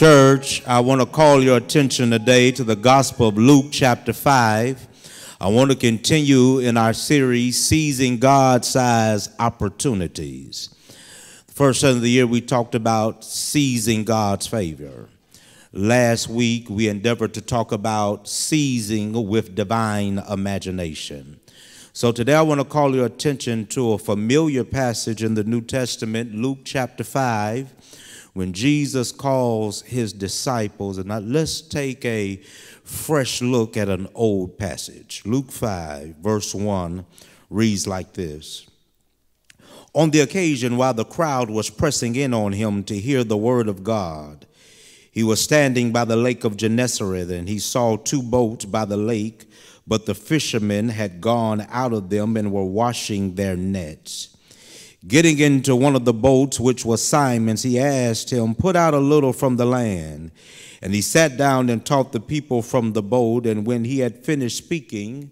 Church, I want to call your attention today to the Gospel of Luke, chapter 5. I want to continue in our series, Seizing God Sized Opportunities. The first Sunday of the year, we talked about seizing God's favor. Last week, we endeavored to talk about seizing with divine imagination. So today, I want to call your attention to a familiar passage in the New Testament, Luke chapter 5 when Jesus calls his disciples. And now let's take a fresh look at an old passage. Luke 5, verse 1 reads like this On the occasion while the crowd was pressing in on him to hear the word of God, he was standing by the lake of Gennesaret, and he saw two boats by the lake, but the fishermen had gone out of them and were washing their nets. Getting into one of the boats, which was Simon's, he asked him, Put out a little from the land. And he sat down and taught the people from the boat. And when he had finished speaking,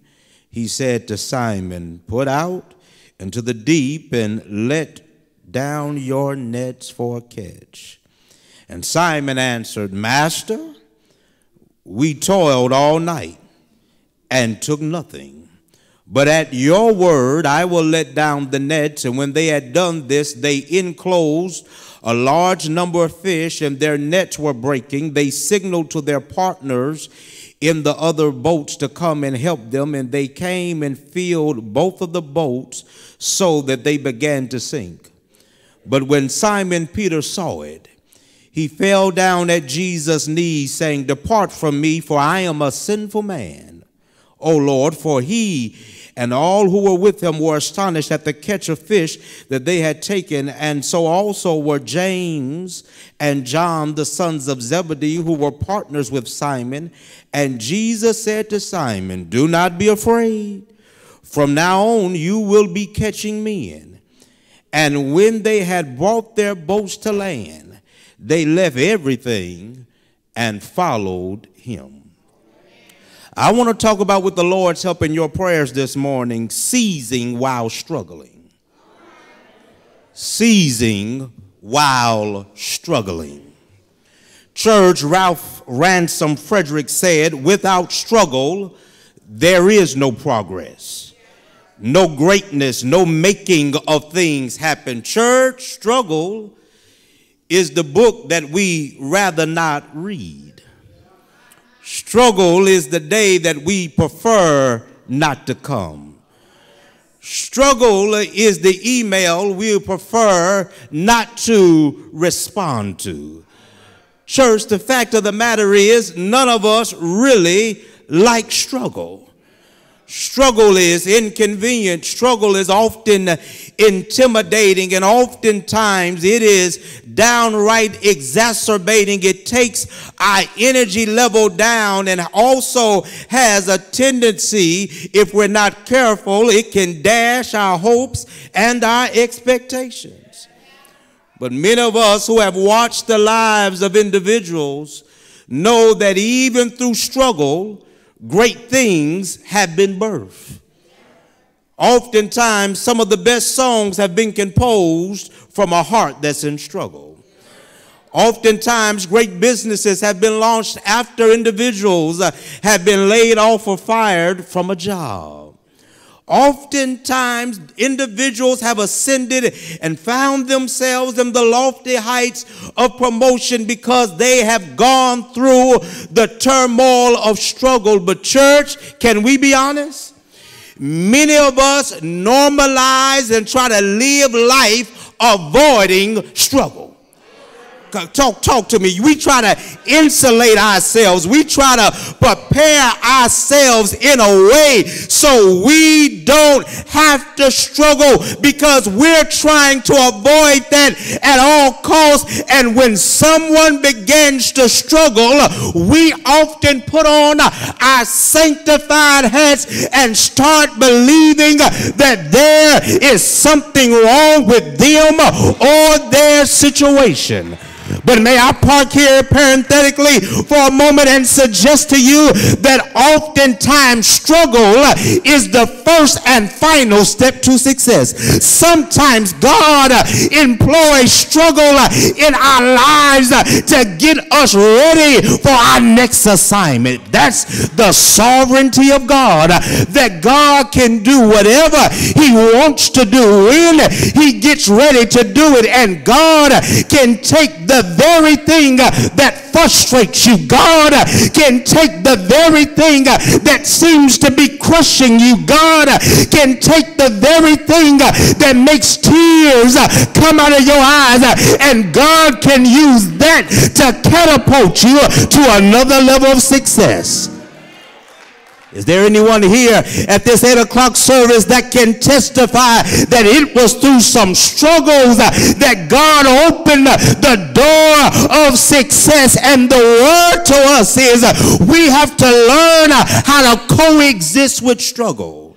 he said to Simon, Put out into the deep and let down your nets for a catch. And Simon answered, Master, we toiled all night and took nothing. But at your word, I will let down the nets. And when they had done this, they enclosed a large number of fish, and their nets were breaking. They signaled to their partners in the other boats to come and help them, and they came and filled both of the boats so that they began to sink. But when Simon Peter saw it, he fell down at Jesus' knees, saying, Depart from me, for I am a sinful man. O Lord, for he and all who were with him were astonished at the catch of fish that they had taken. And so also were James and John, the sons of Zebedee, who were partners with Simon. And Jesus said to Simon, Do not be afraid. From now on, you will be catching men. And when they had brought their boats to land, they left everything and followed him. I want to talk about with the Lord's help in your prayers this morning seizing while struggling. Seizing while struggling. Church Ralph Ransom Frederick said, without struggle, there is no progress, no greatness, no making of things happen. Church struggle is the book that we rather not read. Struggle is the day that we prefer not to come. Struggle is the email we prefer not to respond to. Church, the fact of the matter is, none of us really like struggle. Struggle is inconvenient. Struggle is often intimidating, and oftentimes it is downright exacerbating. It takes our energy level down and also has a tendency, if we're not careful, it can dash our hopes and our expectations. But many of us who have watched the lives of individuals know that even through struggle, great things have been birthed. Oftentimes, some of the best songs have been composed from a heart that's in struggle. Oftentimes, great businesses have been launched after individuals uh, have been laid off or fired from a job. Oftentimes, individuals have ascended and found themselves in the lofty heights of promotion because they have gone through the turmoil of struggle. But, church, can we be honest? Many of us normalize and try to live life avoiding struggle. Talk, talk to me. We try to insulate ourselves. We try to prepare ourselves in a way so we don't have to struggle because we're trying to avoid that at all costs. And when someone begins to struggle, we often put on our sanctified hats and start believing that there is something wrong with them or their situation. But may I park here parenthetically for a moment and suggest to you that oftentimes struggle is the first and final step to success. Sometimes God employs struggle in our lives to get us ready for our next assignment. That's the sovereignty of God that God can do whatever he wants to do when he gets ready to do it and God can take the very thing that frustrates you. God can take the very thing that seems to be crushing you. God can take the very thing that makes tears come out of your eyes and God can use that to catapult you to another level of success. Is there anyone here at this 8 o'clock service that can testify that it was through some struggles that God opened the door of success? And the word to us is we have to learn how to coexist with struggle.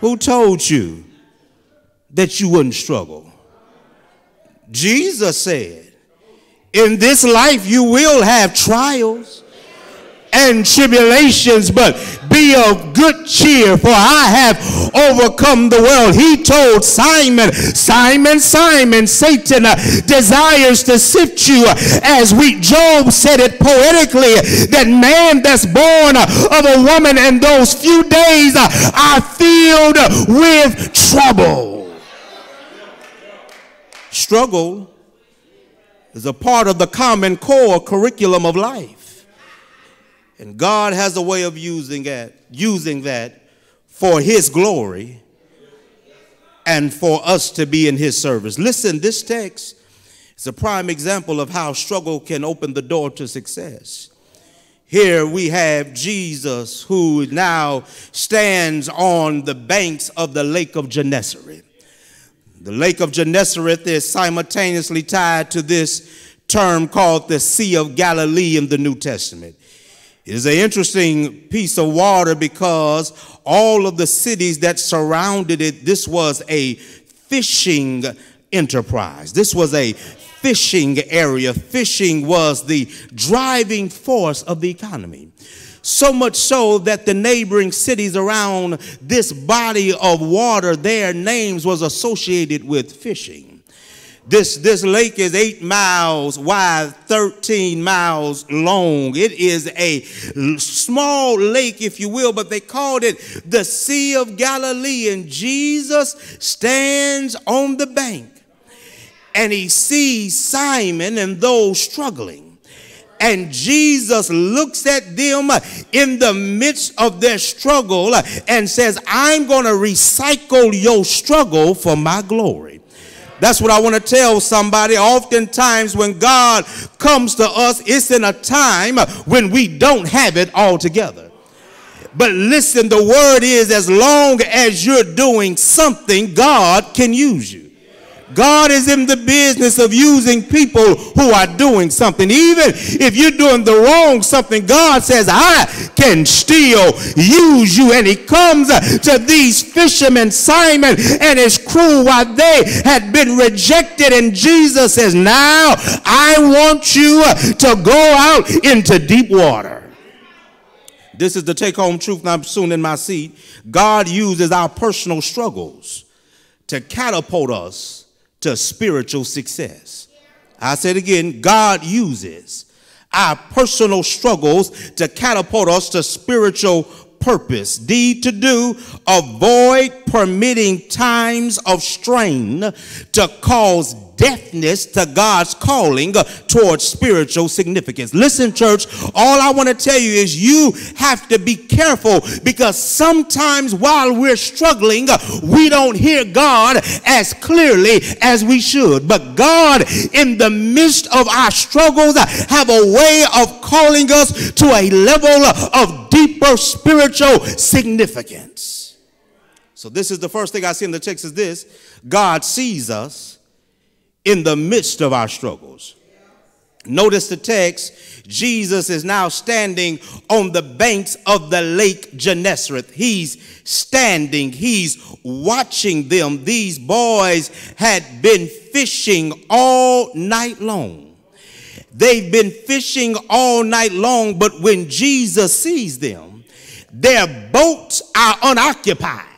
Who told you that you wouldn't struggle? Jesus said, in this life you will have trials and tribulations, but be of good cheer, for I have overcome the world. He told Simon, Simon, Simon, Satan desires to sift you, as we Job said it poetically, that man that's born of a woman in those few days are filled with trouble. Struggle is a part of the common core curriculum of life. And God has a way of using that, using that for his glory and for us to be in his service. Listen, this text is a prime example of how struggle can open the door to success. Here we have Jesus who now stands on the banks of the lake of Gennesaret. The lake of Gennesaret is simultaneously tied to this term called the Sea of Galilee in the New Testament. It is an interesting piece of water because all of the cities that surrounded it, this was a fishing enterprise. This was a fishing area. Fishing was the driving force of the economy. So much so that the neighboring cities around this body of water, their names was associated with fishing. This, this lake is eight miles wide, 13 miles long. It is a small lake, if you will, but they called it the Sea of Galilee. And Jesus stands on the bank and he sees Simon and those struggling. And Jesus looks at them in the midst of their struggle and says, I'm going to recycle your struggle for my glory. That's what I want to tell somebody. Oftentimes, when God comes to us, it's in a time when we don't have it all together. But listen, the word is as long as you're doing something, God can use you. God is in the business of using people who are doing something. Even if you're doing the wrong something, God says, I can still use you. And he comes to these fishermen, Simon and his crew, while they had been rejected. And Jesus says, now I want you to go out into deep water. This is the take home truth. I'm soon in my seat. God uses our personal struggles to catapult us to spiritual success. I said again, God uses our personal struggles to catapult us to spiritual purpose. D to do, avoid permitting times of strain to cause deafness to God's calling uh, towards spiritual significance. Listen, church, all I want to tell you is you have to be careful because sometimes while we're struggling, uh, we don't hear God as clearly as we should. But God, in the midst of our struggles, uh, have a way of calling us to a level of deeper spiritual significance. So this is the first thing I see in the text is this. God sees us in the midst of our struggles. Notice the text. Jesus is now standing on the banks of the lake Gennesaret. He's standing, he's watching them. These boys had been fishing all night long. They've been fishing all night long, but when Jesus sees them, their boats are unoccupied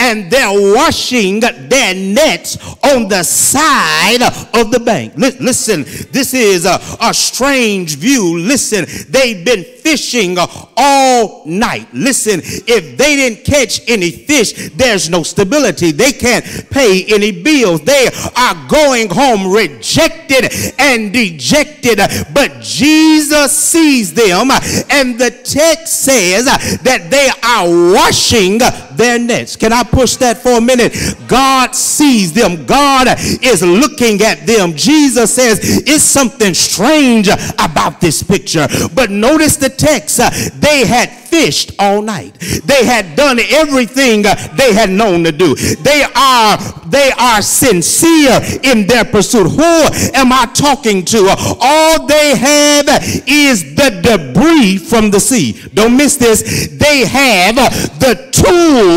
and they're washing their nets on the side of the bank. Listen, this is a, a strange view. Listen, they've been fishing all night. Listen, if they didn't catch any fish, there's no stability. They can't pay any bills. They are going home rejected and dejected. But Jesus sees them, and the text says that they are washing their nets. Can I push that for a minute? God sees them, God is looking at them. Jesus says it's something strange about this picture. But notice the text, they had fished all night. They had done everything they had known to do. They are they are sincere in their pursuit. Who am I talking to? All they have is the debris from the sea. Don't miss this. They have the tools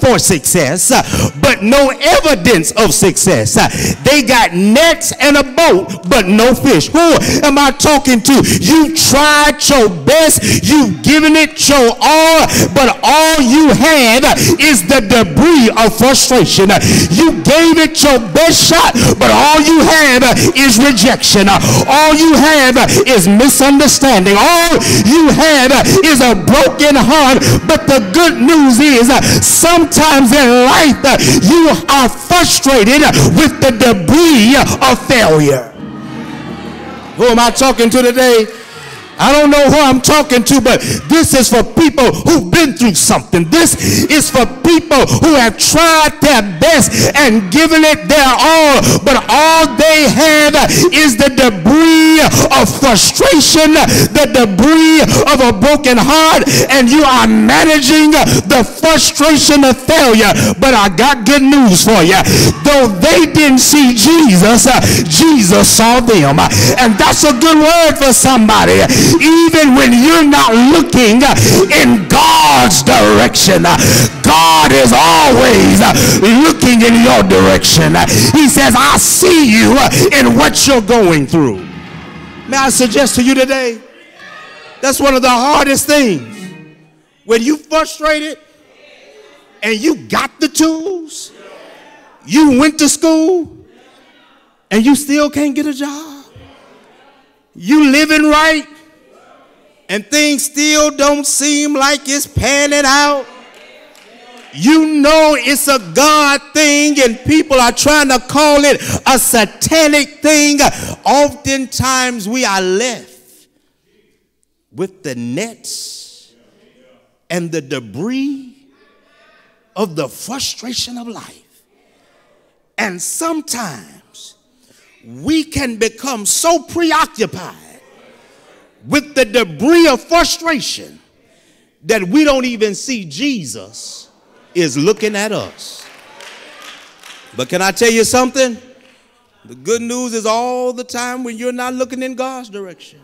for success, but no evidence of success. They got nets and a boat, but no fish. Who am I talking to? You tried your best, you've given it your all, but all you have is the debris of frustration. You gave it your best shot, but all you have is rejection. All you have is misunderstanding. All you have is a broken heart. But the good news is sometimes in life you are frustrated with the debris of failure. Who am I talking to today? I don't know who I'm talking to, but this is for people who've been through something. This is for people who have tried their best and given it their all, but all they have is the debris of frustration, the debris of a broken heart, and you are managing the frustration of failure. But I got good news for you. Though they didn't see Jesus, Jesus saw them. And that's a good word for somebody even when you're not looking in God's direction. God is always looking in your direction. He says, I see you in what you're going through. May I suggest to you today, that's one of the hardest things. When you frustrated and you got the tools, you went to school, and you still can't get a job. You living right, and things still don't seem like it's panning out, you know it's a God thing and people are trying to call it a satanic thing. Oftentimes we are left with the nets and the debris of the frustration of life. And sometimes we can become so preoccupied with the debris of frustration that we don't even see Jesus is looking at us. But can I tell you something? The good news is all the time when you're not looking in God's direction.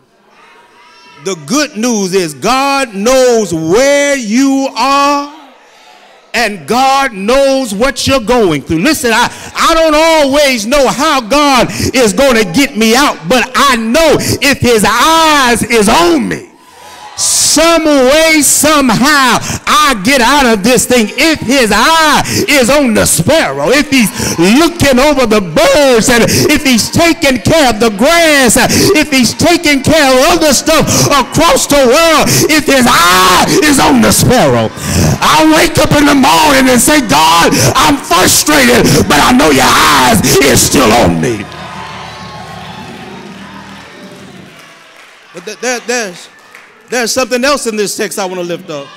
The good news is God knows where you are and God knows what you're going through. Listen, I, I don't always know how God is going to get me out, but I know if his eyes is on me, some way, somehow, I get out of this thing. If his eye is on the sparrow, if he's looking over the birds, and if he's taking care of the grass, if he's taking care of other stuff across the world, if his eye is on the sparrow, I wake up in the morning and say, God, I'm frustrated, but I know your eyes is still on me. But there, there's there's something else in this text I want to lift up.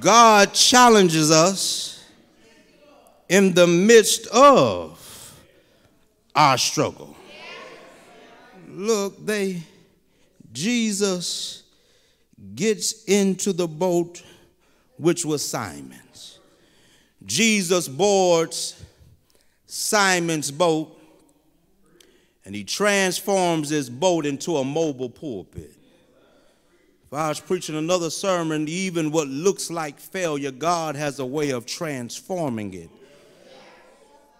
God challenges us in the midst of our struggle. Look, they, Jesus gets into the boat which was Simon's. Jesus boards Simon's boat and he transforms his boat into a mobile pulpit. If I was preaching another sermon, even what looks like failure, God has a way of transforming it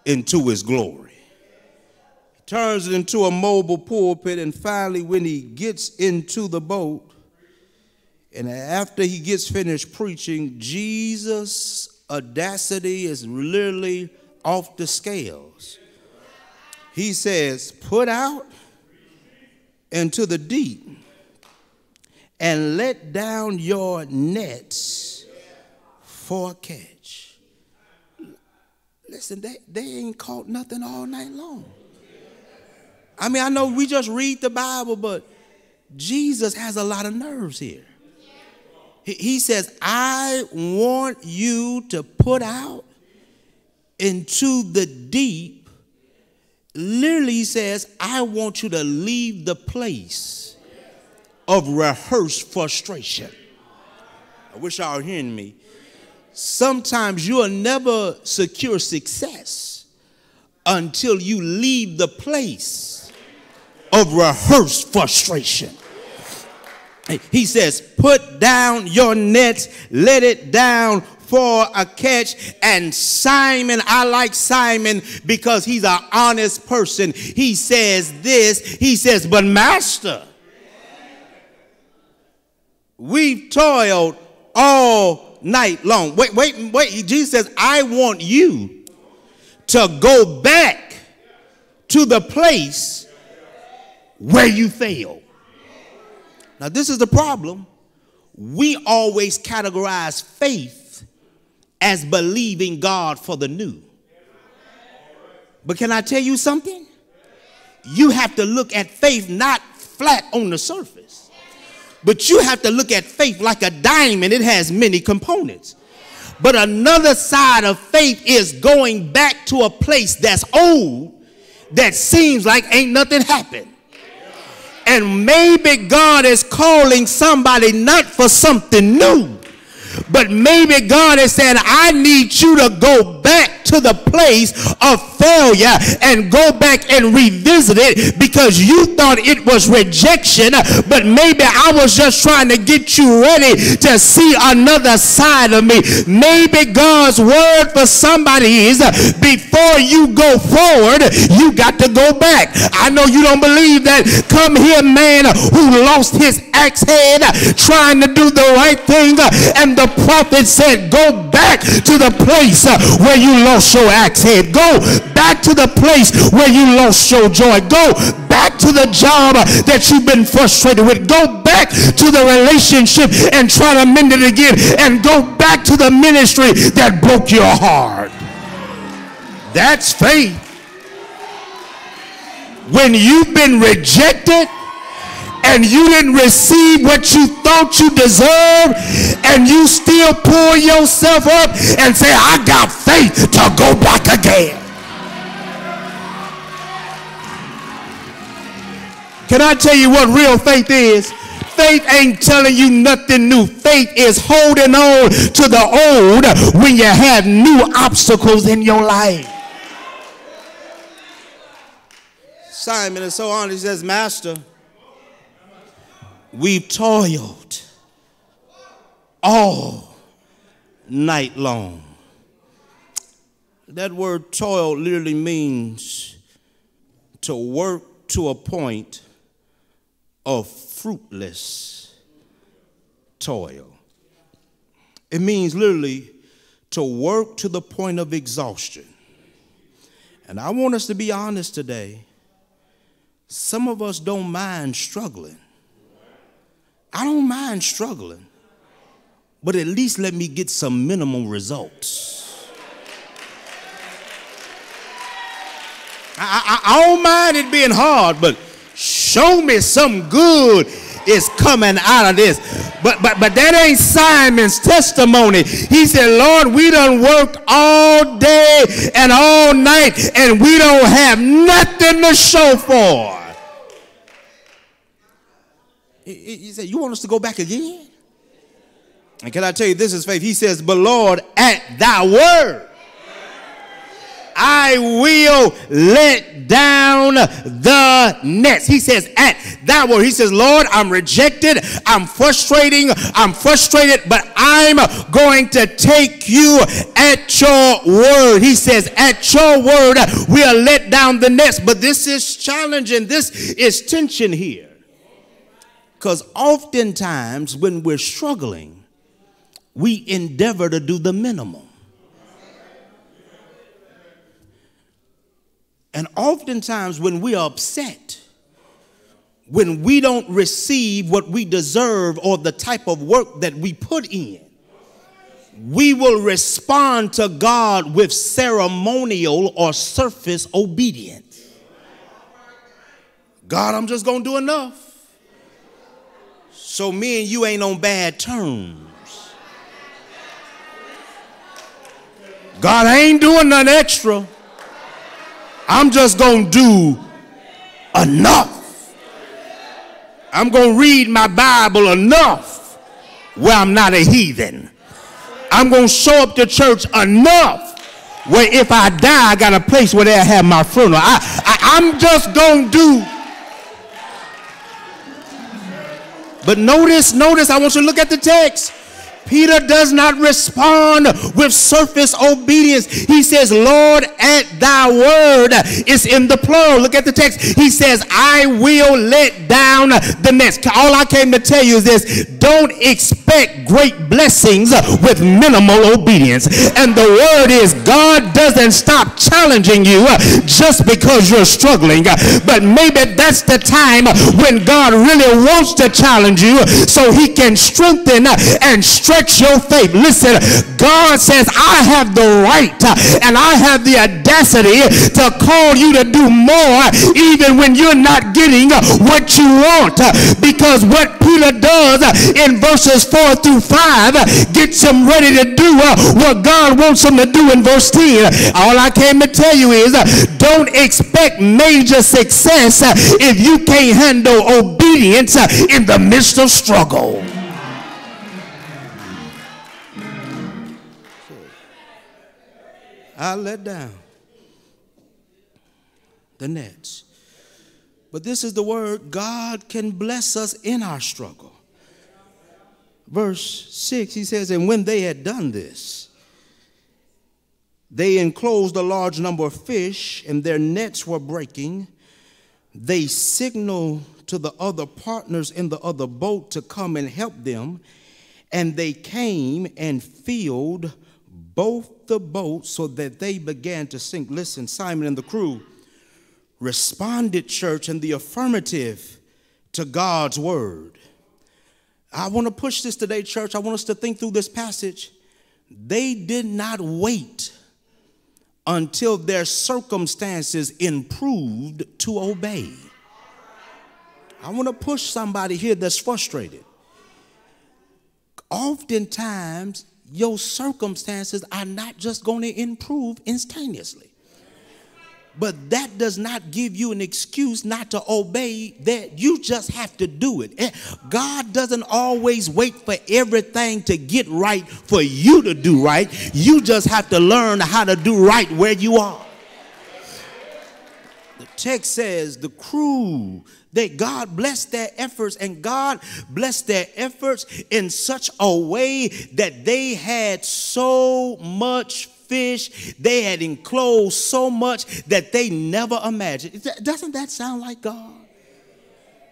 into his glory. He turns it into a mobile pulpit, and finally, when he gets into the boat, and after he gets finished preaching, Jesus' audacity is literally off the scales. He says, Put out into the deep and let down your nets for a catch. Listen, they, they ain't caught nothing all night long. I mean, I know we just read the Bible, but Jesus has a lot of nerves here. He says, I want you to put out into the deep. Literally, says, I want you to leave the place of rehearsed frustration. I wish y'all were hearing me. Sometimes you'll never secure success until you leave the place of rehearsed frustration. He says, Put down your nets, let it down for a catch. And Simon, I like Simon because he's an honest person. He says this He says, But Master, we've toiled all night long. Wait, wait, wait. Jesus says, I want you to go back to the place where you failed. Now, this is the problem. We always categorize faith as believing God for the new. But can I tell you something? You have to look at faith not flat on the surface, but you have to look at faith like a diamond. It has many components. But another side of faith is going back to a place that's old that seems like ain't nothing happened. And maybe God is calling somebody not for something new, but maybe God is saying, I need you to go back to the place of failure and go back and revisit it because you thought it was rejection, but maybe I was just trying to get you ready to see another side of me. Maybe God's word for somebody is before you go forward, you got to go back. I know you don't believe that. Come here, man who lost his axe head trying to do the right thing, and the prophet said, Go back to the place uh, where you lost lost your axe head. Go back to the place where you lost your joy. Go back to the job uh, that you've been frustrated with. Go back to the relationship and try to mend it again. And go back to the ministry that broke your heart. That's faith. When you've been rejected, and you didn't receive what you thought you deserved, and you still pull yourself up and say, I got faith to go back again. Can I tell you what real faith is? Faith ain't telling you nothing new. Faith is holding on to the old when you have new obstacles in your life. Simon is so honest. He says, Master, We've toiled all night long. That word toil literally means to work to a point of fruitless toil. It means literally to work to the point of exhaustion. And I want us to be honest today. Some of us don't mind struggling. I don't mind struggling, but at least let me get some minimal results. I, I, I don't mind it being hard, but show me some good is coming out of this. But but but that ain't Simon's testimony. He said, Lord, we done worked all day and all night, and we don't have nothing to show for. He said, You want us to go back again? And can I tell you, this is faith. He says, But Lord, at thy word, I will let down the nets. He says, at that word, he says, Lord, I'm rejected. I'm frustrating. I'm frustrated, but I'm going to take you at your word. He says, at your word, we'll let down the nets. But this is challenging. This is tension here. Because oftentimes when we're struggling, we endeavor to do the minimum. And oftentimes, when we are upset, when we don't receive what we deserve or the type of work that we put in, we will respond to God with ceremonial or surface obedience. God, I'm just going to do enough. So me and you ain't on bad terms. God, ain't doing nothing extra. I'm just going to do enough. I'm going to read my Bible enough where I'm not a heathen. I'm going to show up to church enough where if I die, I got a place where they'll have my funeral. I, I, I'm just going to do. But notice, notice, I want you to look at the text. Peter does not respond with surface obedience. He says, Lord, at thy word, it's in the plural. Look at the text. He says, I will let down the nets. All I came to tell you is this don't expect great blessings with minimal obedience. And the word is, God doesn't stop challenging you just because you're struggling. But maybe that's the time when God really wants to challenge you so he can strengthen and strengthen stretch your faith. Listen, God says, I have the right uh, and I have the audacity to call you to do more even when you're not getting uh, what you want. Uh, because what Peter does in verses 4 through 5 gets him ready to do what God wants him to do in verse 10. All I came to tell you is don't expect major success if you can't handle obedience in the midst of struggle. I let down the nets. But this is the word God can bless us in our struggle. Verse 6, he says, And when they had done this, they enclosed a large number of fish, and their nets were breaking. They signaled to the other partners in the other boat to come and help them, and they came and filled both the boats so that they began to sink. Listen, Simon and the crew responded, church, in the affirmative to God's word. I want to push this today, church. I want us to think through this passage. They did not wait until their circumstances improved to obey. I want to push somebody here that's frustrated. Oftentimes, your circumstances are not just going to improve instantaneously. But that does not give you an excuse not to obey that you just have to do it. God doesn't always wait for everything to get right for you to do right. You just have to learn how to do right where you are. The text says the crew that God blessed their efforts and God blessed their efforts in such a way that they had so much fish, they had enclosed so much that they never imagined. Doesn't that sound like God?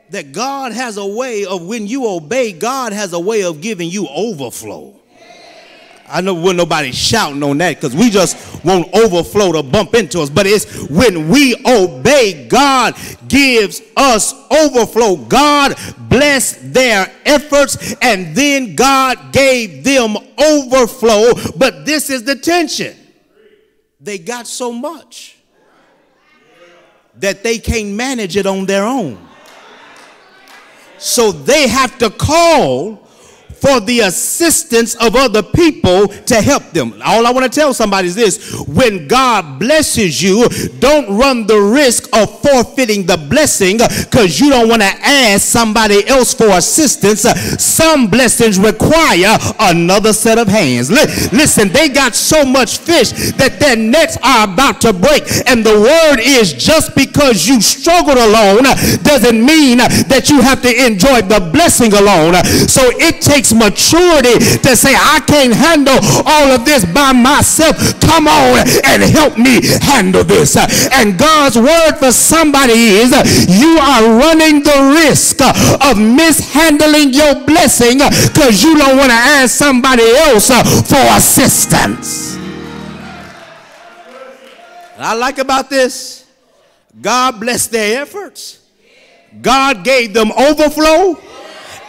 That God has a way of when you obey, God has a way of giving you overflow. I know when nobody shouting on that because we just won't overflow to bump into us. But it's when we obey, God gives us overflow. God blessed their efforts and then God gave them overflow. But this is the tension. They got so much that they can't manage it on their own. So they have to call for the assistance of other people to help them. All I want to tell somebody is this when God blesses you, don't run the risk of forfeiting the blessing because you don't want to ask somebody else for assistance. Some blessings require another set of hands. Listen, they got so much fish that their nets are about to break. And the word is just because you struggled alone doesn't mean that you have to enjoy the blessing alone. So it takes takes maturity to say, I can't handle all of this by myself. Come on and help me handle this. And God's word for somebody is you are running the risk of mishandling your blessing because you don't want to ask somebody else for assistance. I like about this, God blessed their efforts. God gave them overflow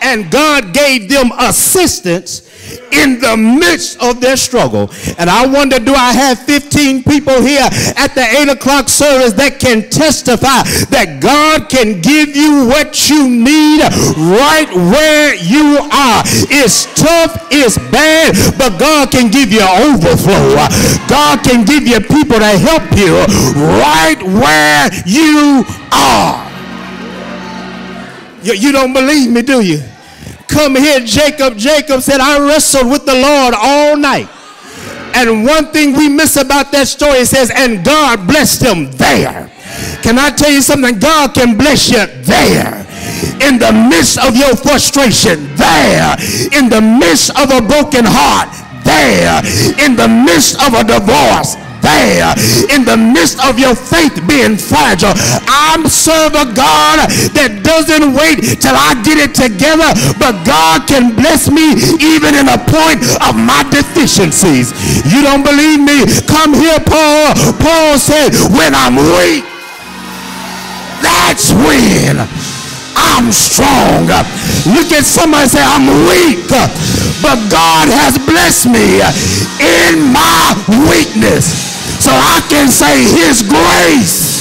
and God gave them assistance in the midst of their struggle. And I wonder, do I have 15 people here at the 8 o'clock service that can testify that God can give you what you need right where you are? It's tough, it's bad, but God can give you overflow. God can give you people to help you right where you are. You, you don't believe me, do you? Come here, Jacob. Jacob said, I wrestled with the Lord all night. And one thing we miss about that story, it says, and God blessed him there. Can I tell you something? God can bless you there. In the midst of your frustration, there. In the midst of a broken heart, there. In the midst of a divorce, there in the midst of your faith being fragile. I'm serve a God that doesn't wait till I get it together, but God can bless me even in a point of my deficiencies. You don't believe me? Come here, Paul. Paul said, when I'm weak, that's when I'm strong. Look at somebody say, I'm weak, but God has blessed me in my weakness. So I can say his grace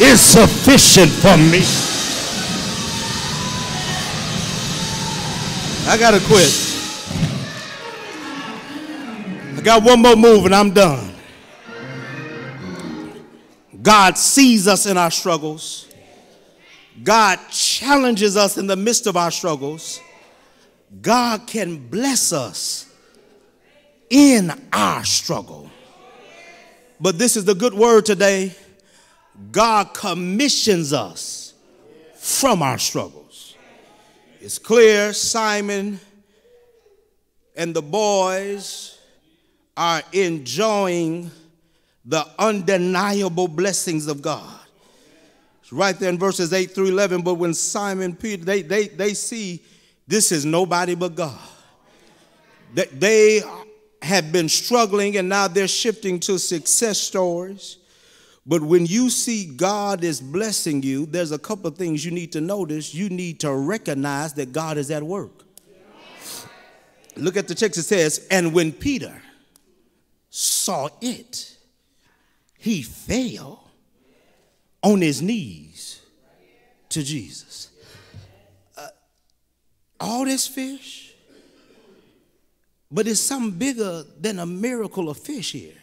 is sufficient for me. I got to quit. I got one more move and I'm done. God sees us in our struggles. God challenges us in the midst of our struggles. God can bless us in our struggle. But this is the good word today. God commissions us from our struggles. It's clear Simon and the boys are enjoying the undeniable blessings of God. It's right there in verses 8 through 11. But when Simon Peter, they, they, they see this is nobody but God. That they have been struggling and now they're shifting to success stories. But when you see God is blessing you, there's a couple of things you need to notice. You need to recognize that God is at work. Look at the text, it says, And when Peter saw it, he fell on his knees to Jesus. Uh, all this fish, but it's something bigger than a miracle of fish here.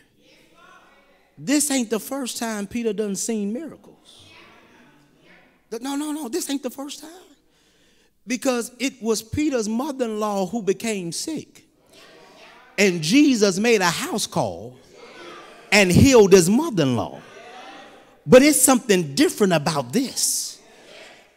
This ain't the first time Peter done seen miracles. No, no, no, this ain't the first time. Because it was Peter's mother in law who became sick. And Jesus made a house call and healed his mother in law. But it's something different about this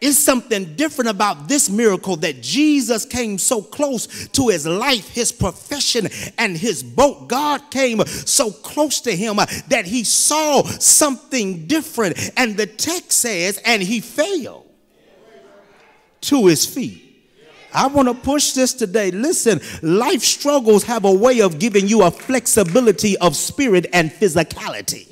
it's something different about this miracle that Jesus came so close to his life, his profession, and his boat. God came so close to him that he saw something different. And the text says, and he fell to his feet. I want to push this today. Listen, life struggles have a way of giving you a flexibility of spirit and physicality.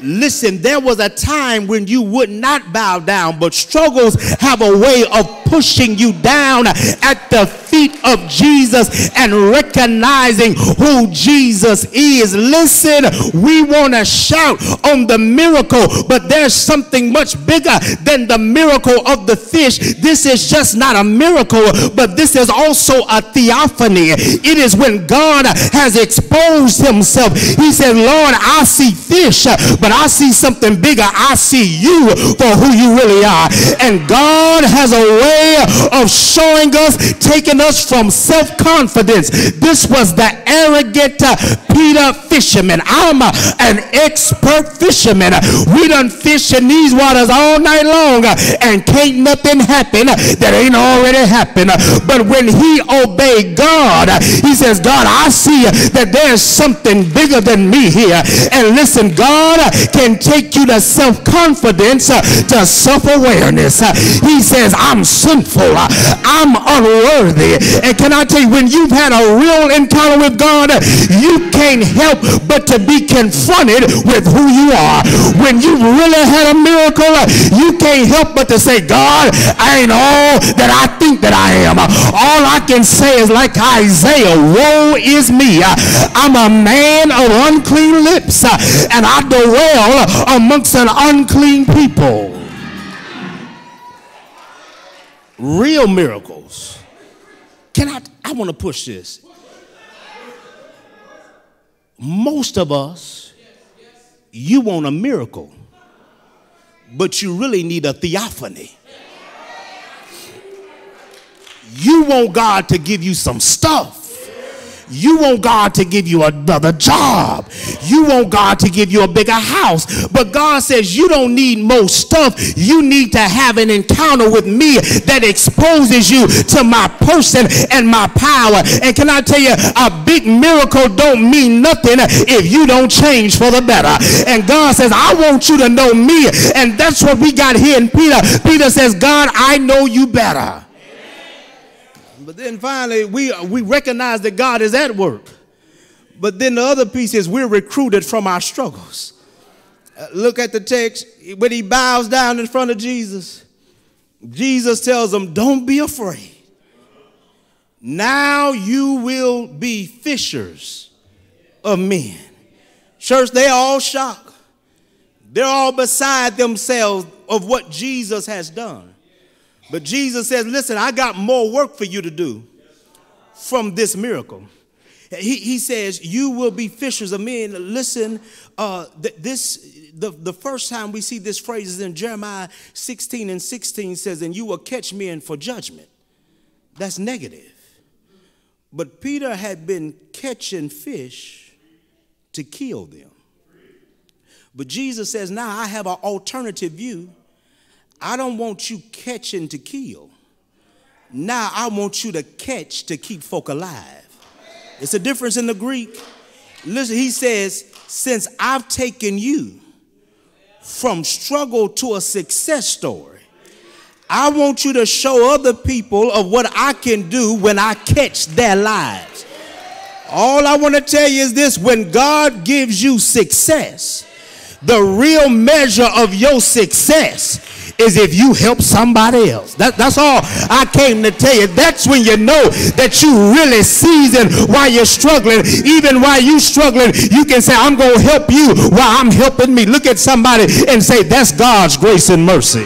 Listen, there was a time when you would not bow down, but struggles have a way of pushing you down at the feet of Jesus and recognizing who Jesus is. Listen, we want to shout on the miracle, but there's something much bigger than the miracle of the fish. This is just not a miracle, but this is also a theophany. It is when God has exposed himself. He said, Lord, I see fish, but I see something bigger. I see you for who you really are. And God has a way of showing us, taking us from self-confidence. This was the arrogant uh, Peter fisherman. I'm uh, an expert fisherman. We done fish in these waters all night long uh, and can't nothing happen that ain't already happened. But when he obeyed God, he says, God, I see that there's something bigger than me here. And listen, God can take you to self-confidence, to self-awareness. He says, I'm sinful. I'm unworthy. And can I tell you, when you've had a real encounter with God, you can't help but to be confronted with who you are. When you've really had a miracle, you can't help but to say, God, I ain't all that I think that I am. All I can say is like Isaiah, woe is me. I'm a man of unclean lips, and I dwell amongst an unclean people. Real miracles. Can I? I want to push this. Most of us, you want a miracle, but you really need a theophany. You want God to give you some stuff you want God to give you another job. You want God to give you a bigger house. But God says you don't need more stuff. You need to have an encounter with me that exposes you to my person and my power. And can I tell you, a big miracle don't mean nothing if you don't change for the better. And God says, I want you to know me. And that's what we got here in Peter. Peter says, God, I know you better. Then finally, we, we recognize that God is at work. But then the other piece is we're recruited from our struggles. Uh, look at the text. When he bows down in front of Jesus, Jesus tells him, Don't be afraid. Now you will be fishers of men. Church, they're all shocked. They're all beside themselves of what Jesus has done. But Jesus says, Listen, I got more work for you to do from this miracle. He, he says, You will be fishers of men. Listen, uh, th- this the, the first time we see this phrase is in Jeremiah 16 and 16 says, And you will catch men for judgment. That's negative. But Peter had been catching fish to kill them. But Jesus says, Now I have an alternative view I don't want you catching to kill. Now I want you to catch to keep folk alive. It's a difference in the Greek. Listen, he says, since I've taken you from struggle to a success story, I want you to show other people of what I can do when I catch their lives. All I want to tell you is this when God gives you success, the real measure of your success is if you help somebody else. That, that's all I came to tell you. That's when you know that you really season while you're struggling. Even while you're struggling, you can say, I'm going to help you while I'm helping me. Look at somebody and say, that's God's grace and mercy.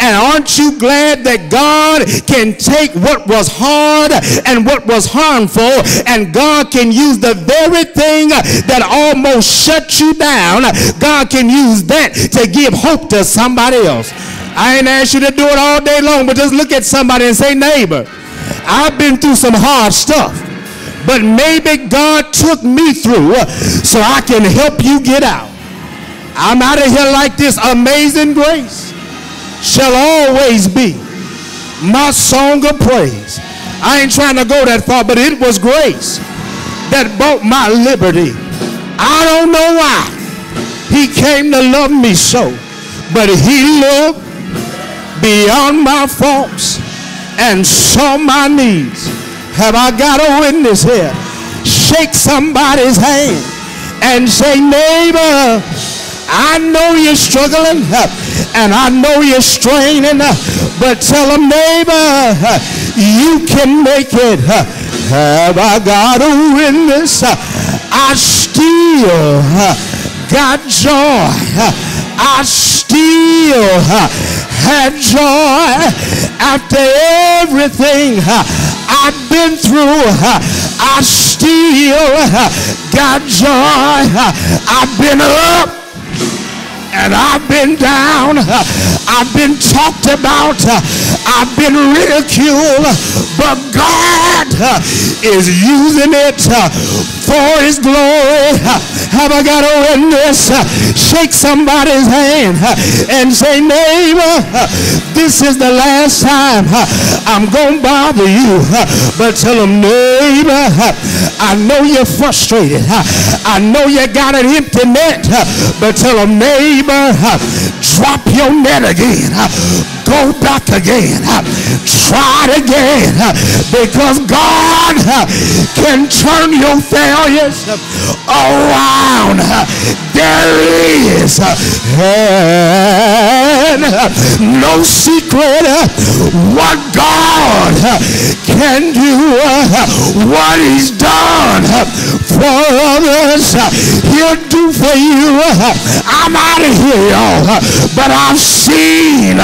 And aren't you glad that God can take what was hard and what was harmful and God can use the very thing that almost shut you down, God can use that to give hope to somebody else. I ain't asked you to do it all day long, but just look at somebody and say, neighbor, I've been through some hard stuff, but maybe God took me through uh, so I can help you get out. I'm out of here like this. Amazing grace shall always be my song of praise. I ain't trying to go that far, but it was grace that bought my liberty. I don't know why he came to love me so, but he loved beyond my faults and saw my needs. Have I got a witness here? Shake somebody's hand and say, neighbor, I know you're struggling and I know you're straining, but tell them, neighbor, you can make it. Have I got a witness? I still got joy. I still uh, had joy after everything uh, I've been through. Uh, I still got joy. I've been up and I've been down. I've been talked about. I've been ridiculed. But God is using it for his glory. Have I got a witness? Shake somebody's hand uh, and say, neighbor, this is the last time uh, I'm going to bother you. Uh, but tell them, neighbor, I know you're frustrated. I know you got an empty net. But tell them, neighbor, drop your net again. Go back again. Try it again. Because God can turn your failures around. There is no secret uh, what God can do, uh, what he's done uh, for others, he'll do for you. I'm out of here, y'all. But I've seen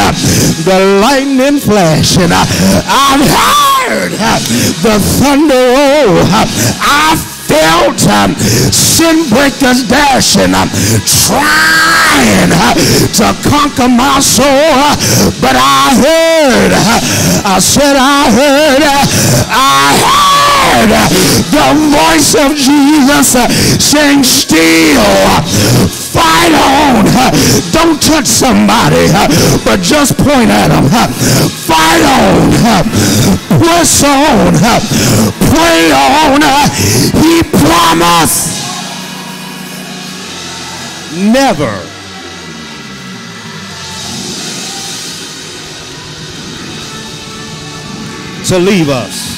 the lightning flash and I've heard the thunder roll. I felt um, sin breakers dashing, um, trying uh, to conquer my soul. But I heard, I said, I heard, I heard the voice of Jesus saying, still Fight on. Don't touch somebody, but just point at them. Fight on. Press on. Pray on. He promised never to leave us.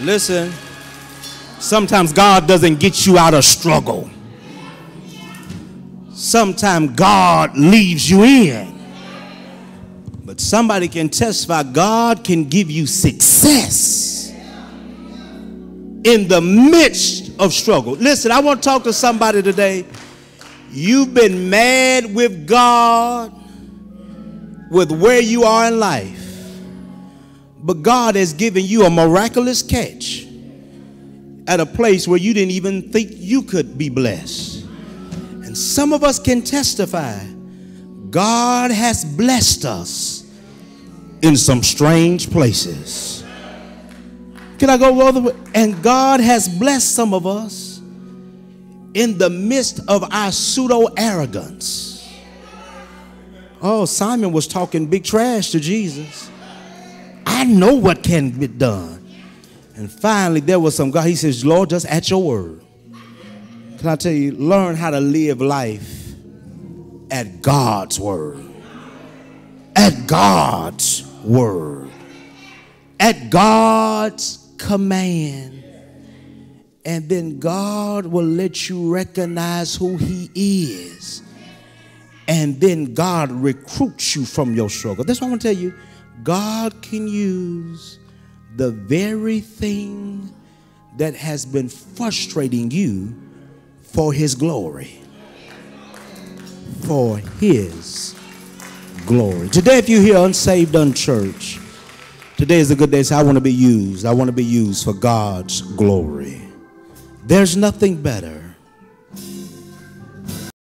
Listen, sometimes God doesn't get you out of struggle sometimes God leaves you in. But somebody can testify God can give you success in the midst of struggle. Listen, I want to talk to somebody today. You've been mad with God with where you are in life. But God has given you a miraculous catch at a place where you didn't even think you could be blessed some of us can testify God has blessed us in some strange places. Can I go other way? And God has blessed some of us in the midst of our pseudo arrogance. Oh, Simon was talking big trash to Jesus. I know what can be done. And finally, there was some God. He says, Lord, just at your word. Can I tell you, learn how to live life at God's word. At God's word. At God's command. And then God will let you recognize who He is. And then God recruits you from your struggle. That's what I want to tell you. God can use the very thing that has been frustrating you for his glory. For his glory. Today, if you're here unsaved, unchurched, today is a good day. So I want to be used. I want to be used for God's glory. There's nothing better